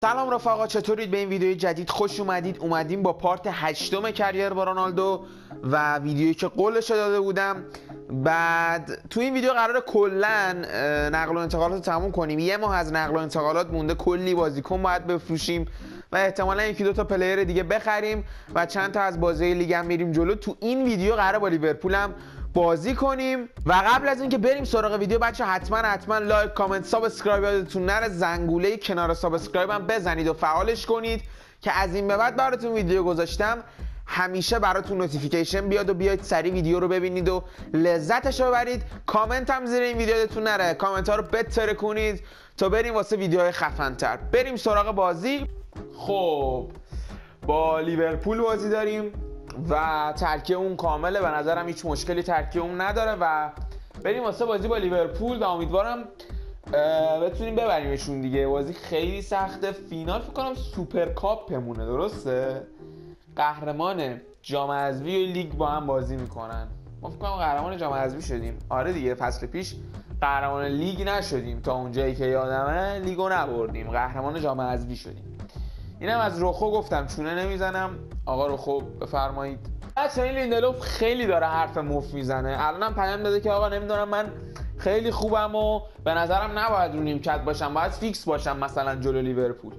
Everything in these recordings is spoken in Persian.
سلام رفقا چطورید؟ به این ویدیوی جدید خوش اومدید. اومدیم با part هشتم career با رونالدو و ویدیویی که قولش داده بودم. بعد تو این ویدیو قراره کلا نقل و انتقالات رو تموم کنیم. یه ماه از نقل و انتقالات مونده کلی بازیکن باید بفروشیم و احتمالا یکی دو تا player دیگه بخریم و چند تا از بازی لیگ هم میریم جلو. تو این ویدیو قراره با لیورپول هم بازی کنیم و قبل از اینکه بریم سراغ ویدیو بچه حتما حتما like comment subscribe یادتون نره. زنگوله کنار subscribe هم بزنید و فعالش کنید که از این به بعد براتون ویدیو گذاشتم همیشه براتون notification بیاد و بیاید سری ویدیو رو ببینید و لذتش رو ببرید. کامنت هم زیر این ویدیو یادتون نره. کامنت ها رو بترکونید تا بریم واسه ویدیوهای خفن تر بریم سراغ بازی. خب با لیورپول بازی داریم. و ترکیبمون کامله. به نظرم هیچ مشکلی ترکیبمون نداره و بریم واسه بازی با لیورپول و امیدوارم بتونیم ببریمشون دیگه. بازی خیلی سخته. فینال فکر کنم super cup مونه درسته؟ قهرمان جام حذفی و لیگ با هم بازی می‌کنن. ما فکر کنم قهرمان جام حذفی شدیم. آره دیگه فصل پیش قهرمان لیگ نشدیم. تا اونجایی که یادمه لیگو نبردیم. قهرمان جام حذفی شدیم. اینم از روخو گفتم چونه نمی‌زنم. آقا روخو بفرمایید. بچه این لیندلوف خیلی داره حرف مفت می‌زنه. الانم پیام داده که آقا نمی‌دونم من خیلی خوبم و به نظرم نباید رو نیمکت باشم باید فیکس باشم مثلا جلو لیورپول.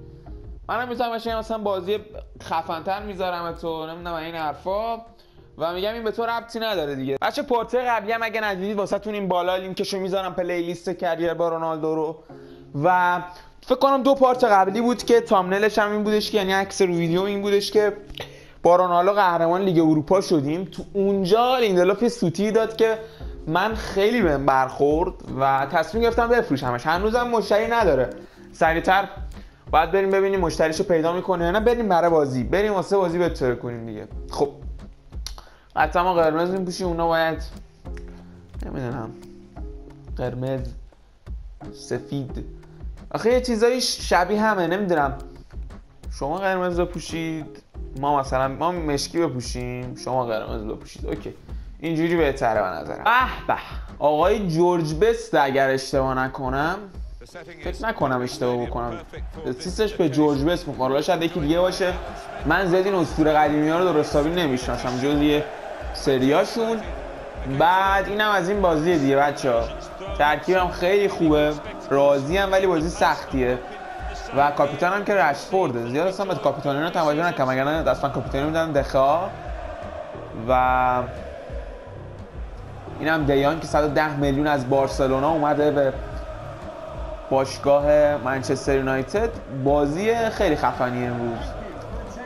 منم می‌تونم مثلا بازی خفنتر می‌ذارم تو نمی‌دونم این حرفا. و میگم این به تو ربطی نداره دیگه. بچه part قبلی هم اگه ندیدید واسه این بالا لینکشو می‌ذارم playlist career با رونالدو رو. و فکر کنم دو part قبلی بود که thumbnail ش هم این بودش که یعنی عکس رو ویدیو این بودش که با رونالدو قهرمان لیگ اروپا شدیم. تو اونجا لیندلوف سوتی داد که من خیلی بهم برخورد و تصمیم گرفتم بفروشمش. هنوزم مشتری نداره. سریعتر باید بریم ببینیم مشتریشو پیدا می‌کنه یا نه. بریم برای بازی. بریم واسه بازی بهتر کنیم دیگه. خب. حتی ما قرمز میپوشیم. اونا باید نمی‌دونم. قرمز سفید. آخه یه چیزایی شبیه همه نمی‌دونم. شما قرمز بپوشید ما مثلا ما مشکی بپوشیم شما قرمز بپوشید. اوکی. اینجوری بهتره به نظرم. به به. آقای جورج بست اگر اشتباه نکنم فکر نکنم اشتباه بکنم. سیستش به جورج بست می‌خوره. شاید یکی دیگه باشه. من زیاد این اسطوره قدیمی ها رو درستابی نمی‌شناسم جز یه سریاشون. بعد اینم از این بازی دیگه بچه ها ترکیبم خیلی خوبه. راضی هم ولی بازی سختیه. و کاپیتان هم که رشفورده زیاد اصلا به کاپیتان رو توجه نکنم اگر نه دستان کاپیتانی میدن دخا. و اینم دیان که 110 میلیون از بارسلونا اومده به باشگاه منچستر یونایتد. بازی خیلی خفنی امروز.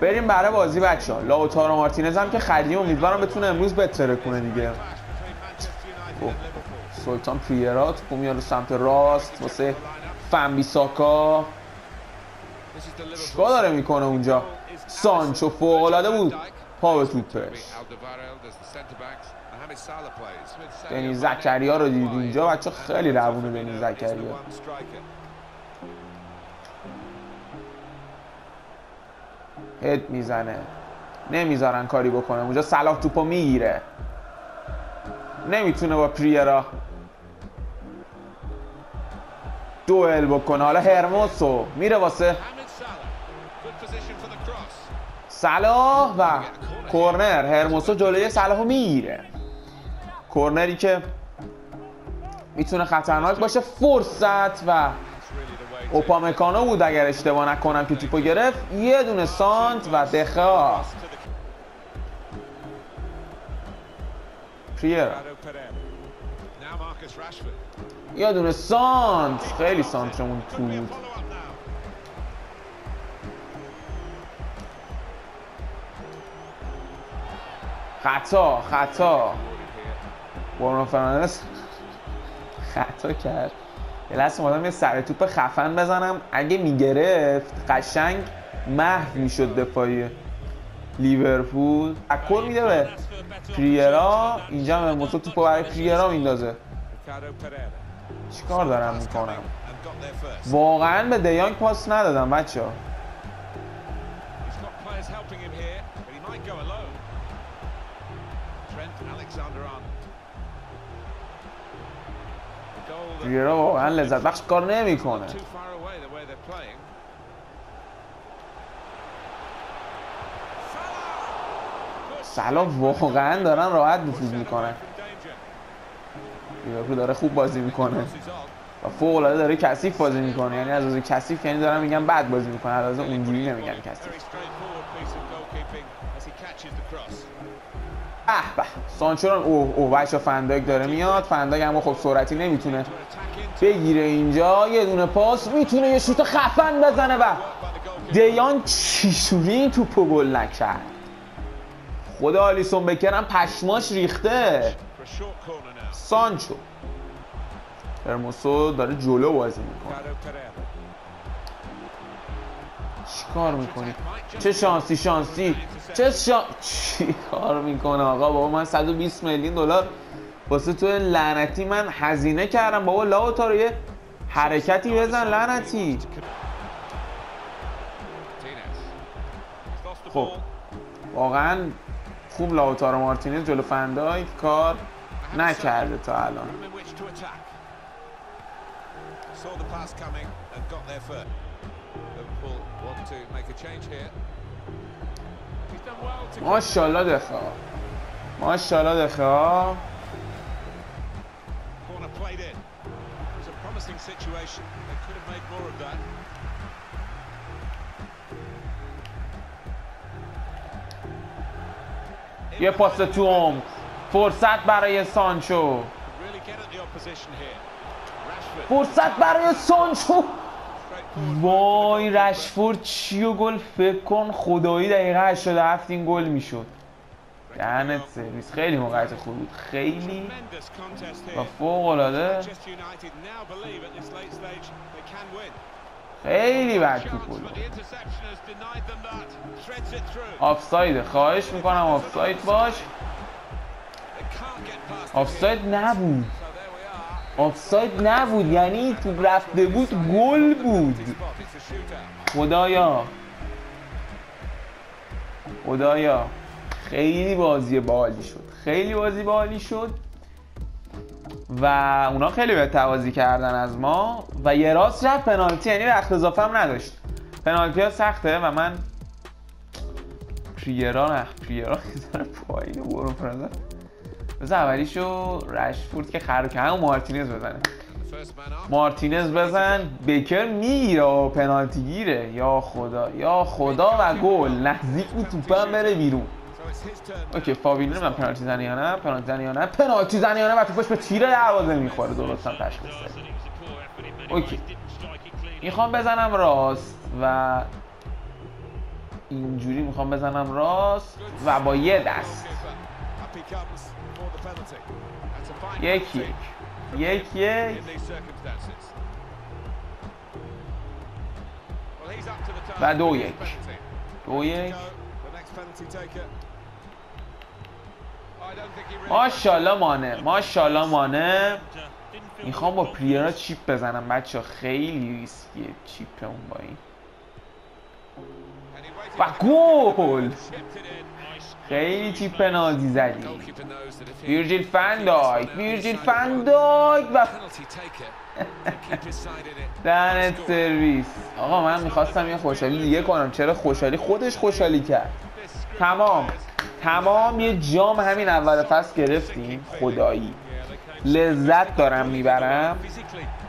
بریم برای بازی بچه ها لاوتارو مارتینز هم که خریدیم امیدوارم بتونه امروز بتره کنه دیگه. خب. سلطان پریرات میاره سمت راست واسه فنبیساکا چیکار داره می‌کنه اونجا؟ سانچو فوقلاده بود. پا به توپش دنی زکریا رو دید اینجا؟ بچه خیلی روونه دنی زکریا. هد می‌زنه. نمی‌ذارن کاری بکنه. اونجا صلاح توپو می‌گیره. نمی‌تونه با پریرا دوئل بکنه. حالا هرموسو میره واسه صلاح و کورنر. هرموسو جلوی صلاحو می‌گیره. کورنری که می‌تونه خطرناک باشه. فرصت و اوپامکانو بود اگر اشتباه نکنم که توپو گرفت. یه دونه سانت و دخا. پریرا یه دونه سانت خیلی سانترمون تو بود. خطا خطا. برونو فرناندز خطا کرد. یه لحظه اومدم یه سر توپ خفن بزنم. اگه می‌گرفت قشنگ محو می‌شد دفاعی لیورپول. اکور میده به پریرا. اینجا هم موتور توپ برای پریرا میندازه. چیکار دارم می‌کنم؟ واقعا به دیانگ پاس ندادم بچه ها. گیرا واقعا لذت بخش کار نمی‌کنه. سلام واقعا دارن راحت نفوذ می‌کنه. لیورپول داره خوب بازی می‌کنه. و فوق العاده داره کثیف بازی می‌کنه. یعنی از از کثیف یعنی دارن میگن بد بازی می‌کنه. از اونجوری نمیگن کثیف. به به. سانچو رو اوه اوه بچا فنداک داره میاد. فنداک اما خب سرعتی نمی‌تونه بگیره اینجا. یه دونه پاس. می‌تونه یه شوت خفن بزنه و دیان چیشوری این توپو گل نکرد. خدا آلیسون بکرم پشماش ریخته. سانچو هرموسو داره جلو بازی می‌کنه. چیکار می‌کنی؟ چه شانسی شانسی؟ چه شان چی کار می‌کنه آقا؟ بابا من 120 میلیون دلار واسه تو لعنتی من هزینه کردم. بابا لاوتا رو یه حرکتی بزن لعنتی. خب واقعا خوب لاوتارو مارتینز جلو فندای کار نکرده تا الان. ماشاءالله دخا ماشاءالله دخا یه پاس تو عمق. فرصت برای سانچو. فرصت برای سانچو. وای رشفورد چیو گل فکر کن خدایی دقیقه 87 این گل می‌شد. دهنت سرویس خیلی موقعیت خوب بود. خیلی و فوق العاده خیلی بد توپ بود. آفساید. خواهش می‌کنم آفساید باش. آفساید نبود. آفساید نبود. یعنی تو رفته بود گل بود. خدایا. خدایا. خیلی بازی بالی شد. خیلی بازی بالی شد. و اونا خیلی به توازی کردن از ما. و یه راست رفت پنالتی. یعنی وقت اضافه هم نداشت. پنالتی ها سخته و من پریرا نه پریرا پایین برو. بذار اولیشو رشفورد که خر که همون مارتینز بزنه. مارتینز بزن بکر می‌گیره پنالتی گیره. یا خدا یا خدا و گل. نزدیک بود توپم بره بیرون. اوکی فابینو من پنالتی زنی یا نه. پنالتی زنی یا نه. پنالتی زنی یا نه و توپش به تیر دروازه می‌خوره. درست هم تشخیص اوکی. می‌خوام بزنم راست و اینجوری می‌خوام بزنم راست و با یه دست. یک یک یک یک و دو یک دو یک ماشاءالله مانه ماشاءالله مانه می‌خوام با پریرا چیپ بزنم. بچه خیلی ریسکیه چیپ اون با این. و گل خیلی چیپ پنالتی زدی. ویرجیل فندایک ویرجیل فندایک و دهنت سرویس. آقا من می‌خواستم یه خوشحالی دیگه کنم. چرا خوشحالی؟ خودش خوشحالی کرد. تمام. تمام یه جام همین اول فصل گرفتیم. خدایی. لذت دارم می‌برم.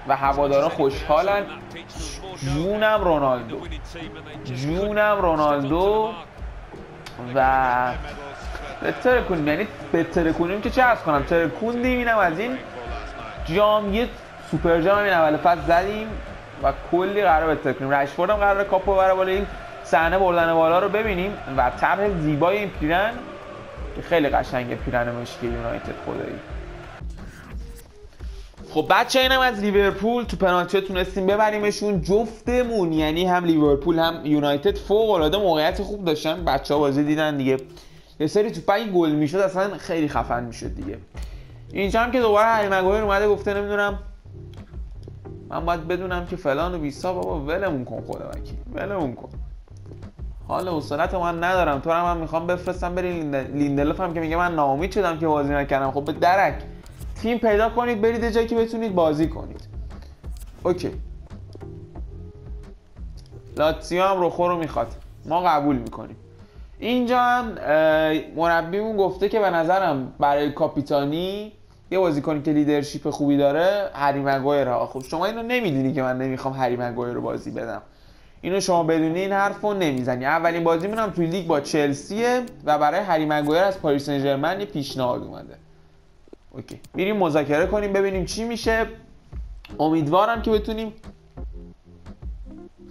و هوادارا خوشحالن. جونم رونالدو. جونم رونالدو. و بهتره کنیم. یعنی بهتره کنیم که چه از کنم؟ ترکوندیم اینم از این جام. یه سوپر جام همین اول فصل زدیم و کلی قرار بهتر کنیم. رشفورد هم قرار کاپو بره بالا. این صحنه بردن بالا رو ببینیم و طرح زیبای این پیرن که خیلی قشنگه پیرن مشکی یونایتد خدایی. خب بچه اینم از لیورپول تو پنالتی تونستیم ببریمشون. جفتمون یعنی هم لیورپول هم یونایتد فوق العاده موقعیت خوب داشتن. بچه ها بازی دیدن دیگه. یه سری تو پای گل می‌شد اصلا خیلی خفن می‌شد دیگه. اینجا هم که دوباره هری مگایر اومده گفته نمی‌دونم. من باید بدونم که فلان و بیسا بابا ولمون کن خدا وکیل. ولمون کن. حال حوصلت من ندارم. تو هم من می‌خوام بفرستم بری لیندلوف هم که میگه من ناامید شدم که بازی نکردم. خب به درک. تیم پیدا کنید برید جایی که بتونید بازی کنید. okay. لاتسیو هم رو می‌خواد. ما قبول می‌کنیم. اینجا هم مربیمون گفته که به نظرم برای کاپیتانی یه بازیکنی که leadership خوبی داره هری مگایر خب شما اینو نمی‌دونی که من نمی‌خوام هری مگایر رو بازی بدم. اینو شما بدونی این حرف رو نمی‌زنی. اولین بازی هم توی لیگ با چلسیه و برای هری مگایر از پاریس سن ژرمن یه پیشنهاد اومده. okay. میریم مذاکره کنیم ببینیم چی میشه. امیدوارم که بتونیم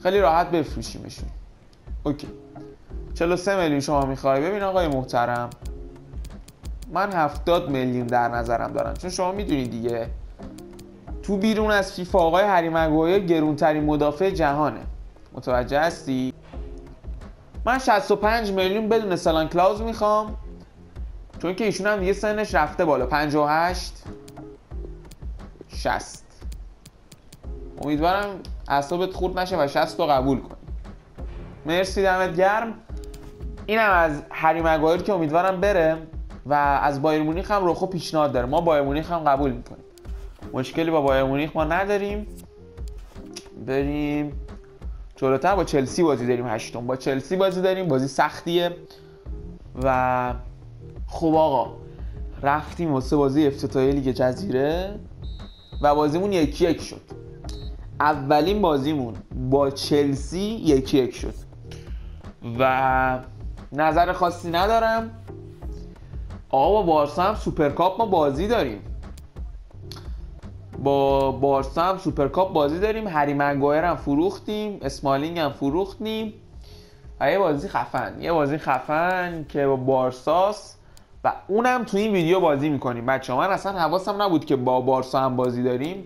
خیلی راحت بفروشیمشون. okay. 43 میلیون شما می‌خوای؟ ببین آقای محترم. من 70 میلیون در نظرم دارم. چون شما می‌دونید دیگه. تو بیرون از فیفا آقای هری مگوایر گرونترین مدافع جهانه. متوجه هستی؟ من 65 میلیون بدون سلان کلاوز می‌خوام. چون که ایشون هم دیگه سنش رفته بالا. 58 60 امیدوارم اعصابت خورد نشه و 60 رو قبول کنی. مرسی دمت گرم. اینم از هری مگایر که امیدوارم بره و از بایر مونیخ هم روخو پیشنهاد داره. ما بایر مونیخ هم قبول می‌کنیم. مشکلی با بایر مونیخ ما نداریم. بریم جلوتر. با چلسی بازی داریم هشتم. با چلسی بازی داریم. بازی سختیه. و خوب آقا رفتیم واسه بازی افتتاحیه لیگ جزیره و بازیمون یکی یک شد. اولین بازیمون با چلسی یکی یک شد. و نظر خاصی ندارم. آقا با بارسا هم super cup ما بازی داریم. با بارسا هم super cup بازی داریم. هری مگایر هم فروختیم. اسمالینگ هم فروختیم. و یه بازی خفن یه بازی خفن که با بارساس و اونم تو این ویدیو بازی می‌کنیم. بچه من اصلا حواسم نبود که با بارسا هم بازی داریم.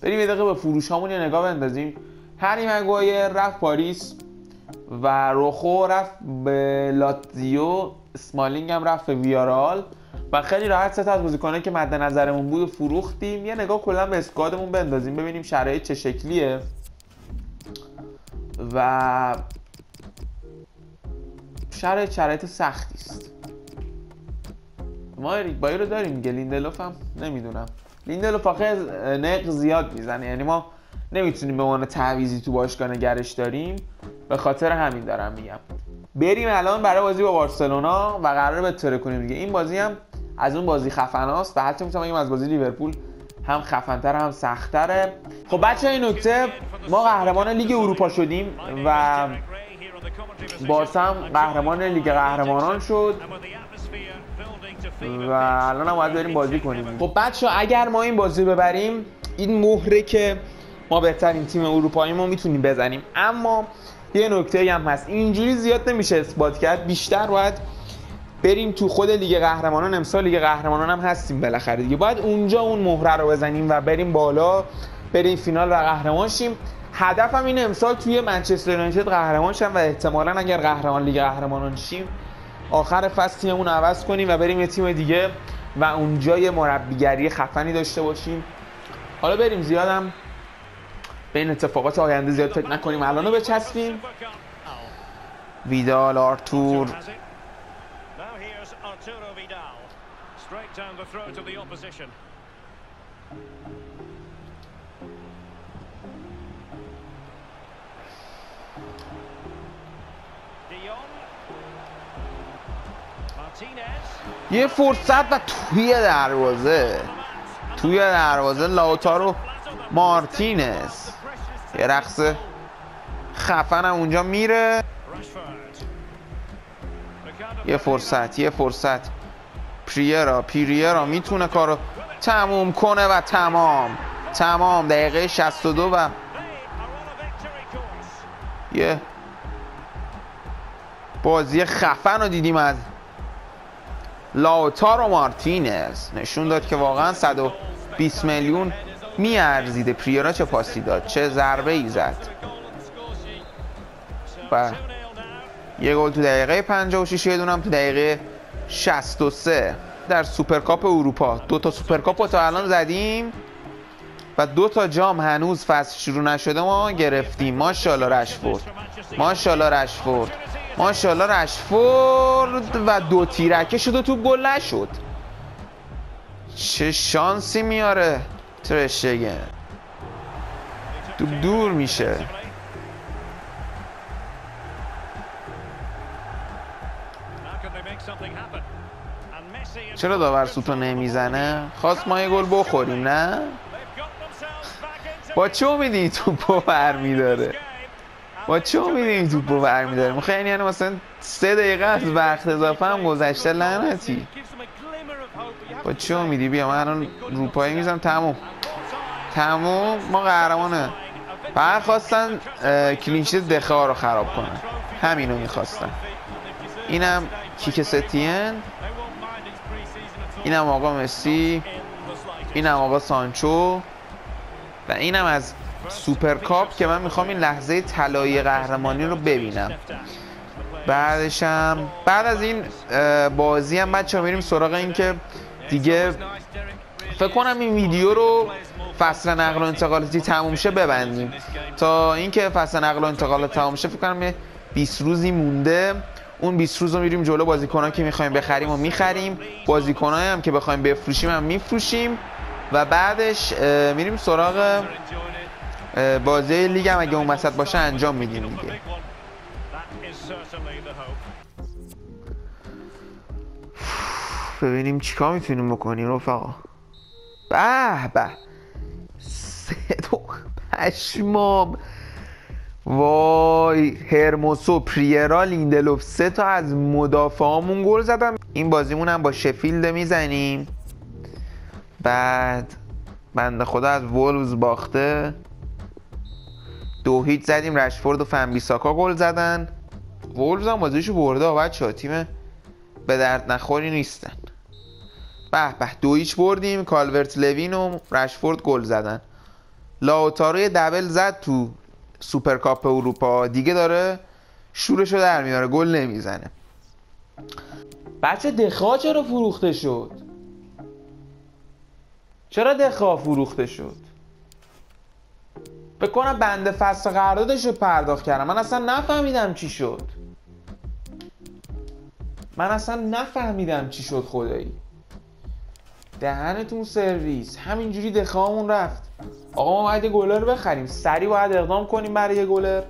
بریم یه دقیقه به فروش یه نگاه بندازیم. هری مگایر رفت پاریس و روخو رفت به لاتزیو. اسمالینگ هم رفت به ویارال و خیلی راحت سه تا از بازیکنایی که مد نظرمون بود فروختیم. یه نگاه کلا به squad مون بندازیم. ببینیم شرایط چه شکلیه. و شرایط شرایط سختی است. ما بایی رو داریم دیگه لیندلوف هم نمی‌دونم. لیندلوف آخه نق زیاد می‌زنه. یعنی ما نمی‌تونیم به عنوان تعویضی تو باشگاه نگهش داریم. به خاطر همین دارم میگم. بریم الان برای بازی با بارسلونا و قراره بترکونیم دیگه. این بازی هم از اون بازی خفناست. و حتی می‌تونم بگم از بازی لیورپول هم خفنتر هم سختره خب بچه این نکته ما قهرمان لیگ اروپا شدیم و بارسا هم قهرمان لیگ قهرمانان شد. و الان هم باید بریم بازی کنیم. خب بچه اگر ما این بازی ببریم این مهره که ما بهترین تیم اروپایی ما می‌تونیم بزنیم. اما یه نکته هم هست. اینجوری زیاد نمیشه اثبات کرد. بیشتر باید بریم تو خود لیگ قهرمانان. امسال لیگ قهرمانان هم هستیم بالاخره دیگه. باید اونجا اون مهره رو بزنیم و بریم بالا بریم فینال و قهرمان شیم. هدفم این امسال توی منچستر یونایتد قهرمان شم و احتمالا اگر قهرمان لیگ قهرمانان شیم آخر فصل تیممون عوض کنیم و بریم یه تیم دیگه و اونجا یه مربیگری خفنی داشته باشیم. حالا بریم زیادم. به این اتفاقات آینده زیاد فکر نکنیم. الانو بچسبیم. ویدال آرتور. یه فرصت و توی دروازه. توی دروازه لاوتارو مارتینز. یه رقص خفن هم اونجا میره. یه فرصت یه فرصت. پریرا پیریرا می‌تونه کارو تموم کنه و تمام. تمام. دقیقه 62 و یه بازی خفن رو دیدیم از لاوتارو مارتینز. نشون داد که واقعا 120 میلیون می‌ارزیده پریرا چه پاسی داد؟ چه ضربه ای زد؟ و یه گل تو دقیقه 56 یه دونم تو دقیقه 63 در super cup اروپا. دو تا super cup رو تا الان زدیم و دو تا جام هنوز فصل شروع نشده. ما گرفتیم. ماشاءالله رشفورد. ماشاءالله رشفورد. ماشاءالله رشفورد و دو تیرکه شد و توپ گل نشد. چه شانسی میاره ترشگن. تو دور میشه. چرا داور سوتو نمی‌زنه؟ خواست ما یه گل بخوریم نه؟ با چه امیدی این توپو برمیداره با چه امیدی این توپو برمیداره می‌خوای یعنی مثلا سه دقیقه از وقت اضافه هم گذشته لعنتی. با چه امیدی بیا من الان روپایی میزم تموم. تموم. ما قهرمانه. فقط خواستن کلینشیت دخه رو خراب کنن. همینو می‌خواستن. اینم کیک ستین. اینم آقا مسی. اینم آقا سانچو. و اینم از سوپرکاپ که من می‌خوام این لحظه طلایی قهرمانی رو ببینم. بعدشم بعد از این بازی هم بچه میریم سراغ این که دیگه فکر کنم این ویدیو رو فصل نقل و انتقالاتی تموم شه ببندیم. تا اینکه فصل نقل و انتقالات تموم شه فکر کنم 20 روزی مونده. اون 20 روز رو میریم جلو بازیکن‌ها که می‌خوایم بخریم و می‌خریم. بازیکنایی هم که بخوایم بفروشیم هم میفروشیم. و بعدش میریم سراغ بازی لیگ هم اگه اون وسط باشه انجام میدیم دیگه. ببینیم چیکار می‌تونیم بکنیم رفقا. به به. سه دو پشمام. وای هرموسو پریرا لیندلوف سه تا از مدافعامون گل زدن این بازیمون هم با شفیلد می‌زنیم. بعد بنده خدا از وولز باخته. دو هیچ زدیم رشفورد و وان‌بیساکا گل زدن. وولز هم بازیشو برده بچه تیم به درد نخوری نیستن. به به دو هیچ بردیم کالورت لوین و رشفورد گل زدن. لاوتارو دبل زد تو سوپرکاپ اروپا. دیگه داره شورشو در میاره گل نمی‌زنه. بچه دخا چرا فروخته شد؟ چرا دخا فروخته شد؟ بکنم بنده فصل قراردادش رو پرداخت کردم. من اصلا نفهمیدم چی شد. من اصلا نفهمیدم چی شد خدایی. دهنتون سرویس. همینجوری دخواهمون رفت. آقا ما باید گلر بخریم. سری باید اقدام کنیم برای یه گلر.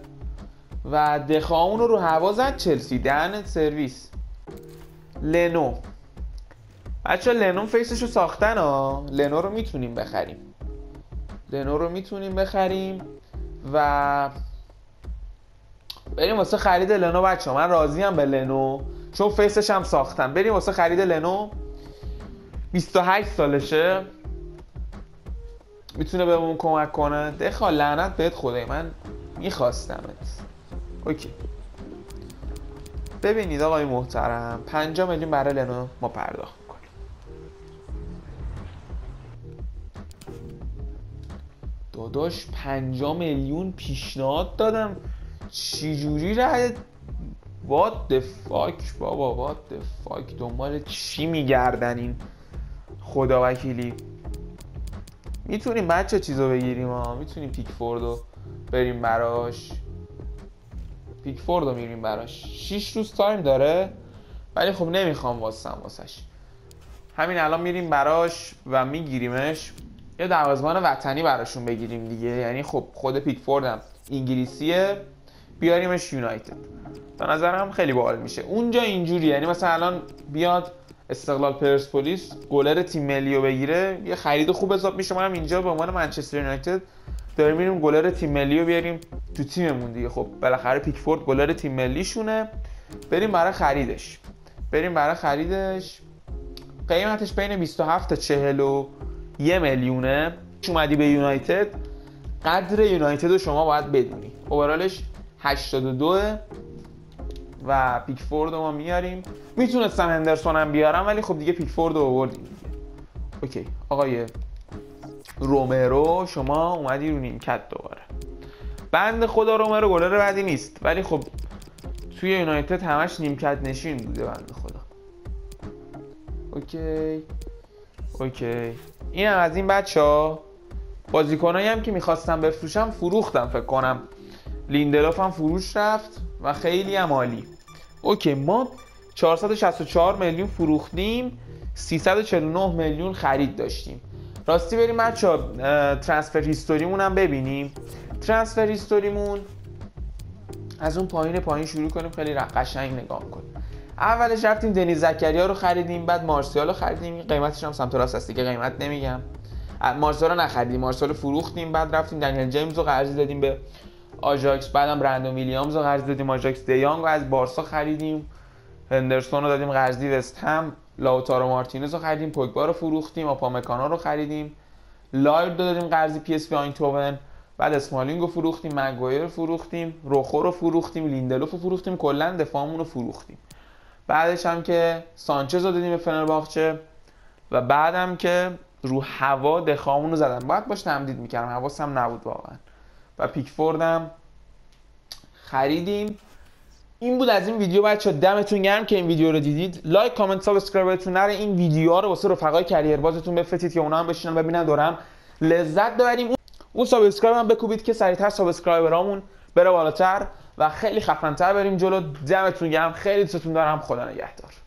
و دخواهمون رو رو هوا زد چلسی. دهنت سرویس. لنو. بچه لنو فیسش رو ساختن ها. لنو رو می‌تونیم بخریم. لنو رو می‌تونیم بخریم و بریم واسه خرید لنو بچه من راضی هم به لنو چون فیسش هم ساختم. بریم واسه خرید لنو. 28 سالشه. می‌تونه بهمون کمک کنه. دخوا لعنت بهت خدای. من میخواستمت. اوکی. ببینید آقای محترم 5 میلیون برای لنو ما پرداخت. داداش 5 میلیون پیشنهاد دادم. چجوری رد what the fuck بابا what the fuck دنبال چی میگردن این خدا وکیلی. می‌تونیم بچه چیزو بگیریم ها. می‌تونیم پیکفوردو بریم براش. پیکفوردو میریم براش. 6 روز time داره ولی خب نمی‌خوام واسم واسش. همین الان میریم براش و میگیریمش. یه دروازه‌بان وطنی براشون بگیریم دیگه. یعنی خب خود پیکفورد هم انگلیسیه. بیاریمش یونایتد. به نظرم خیلی باحال میشه. اونجا اینجوری یعنی مثلا الان بیاد استقلال پرسپولیس گلر تیم ملی رو بگیره یه خرید خوب حساب میشه. ما هم اینجا به عنوان منچستر یونایتد داریم میریم گلر تیم ملی رو بیاریم تو تیممون دیگه. خب بالاخره پیکفورد گلر تیم ملی شونه بریم برای خریدش. بریم برای خریدش. قیمتش بین 27 تا 41 میلیونه اومدی به یونایتد قدر یونایتد رو شما باید بدونی. overall ش 82 و پیکفورد رو ما میاریم. می‌تونستم هندرسون هم بیارم ولی خب دیگه پیکفورد رو آوردیم. okay آقای رومرو شما اومدی رو نیمکت دوباره. بنده خدا رومرو گلر بعدی نیست ولی خب توی یونایتد همش نیمکت نشین بوده بنده خدا. okay. okay. این از این بچه ها بازیکنایی هم که می‌خواستم بفروشم فروختم فکر کنم. لیندلوف هم فروش رفت و خیلی هم عالی. okay ما 464 میلیون فروختیم 349 میلیون خرید داشتیم. راستی بریم بچه transfer history مون هم ببینیم. transfer history مون از اون پایین پایین شروع کنیم خیلی قشنگ نگاه کنیم اولش رفتیم دنیز زکریا رو خریدیم بعد مارسیال رو خریدیم. قیمتش هم سمت راست هست دیگه قیمت نمیگم. مارسیال رو نخریدیم مارسیال رو فروختیم بعد رفتیم دنیل جیمز رو قرضی دادیم به آژاکس بعدم برندون ویلیامز رو قرض دادیم آژاکس دیانگ رو از بارسا خریدیم هندرسون رو دادیم قرضی وست هم لاوتارو مارتینز رو خریدیم پوگبا رو فروختیم اوپامکانو رو خریدیم لایر رو دادیم قرضی پی اس بعد اسمالینگ رو فروختیم مگوایر رو فروختیم روخو رو فروختیم لیندلوف رو فروختیم کلا دفاعمون رو فروختیم. بعدش هم که سانچز رو دادیم به فنرباخچه و بعدم که رو هوا دخامون رو زدن. باید باش تمدید می‌کردم. حواسم نبود واقعا. و پیکفوردم خریدیم. این بود از این ویدیو بچه دمتون گرم که این ویدیو رو دیدید. like comment subscribe تون نره. این ویدیوها رو واسه رفقای career بازتون بفرستید که اونا هم بشینن ببینن دور هم لذت ببریم. اون subscribe هم بکوبید که سریعتر subscriber امون بره بالاتر. و خیلی خفنتر بریم جلو. دمتون گرم. خیلی دوستتون دارم. خدا نگهدار.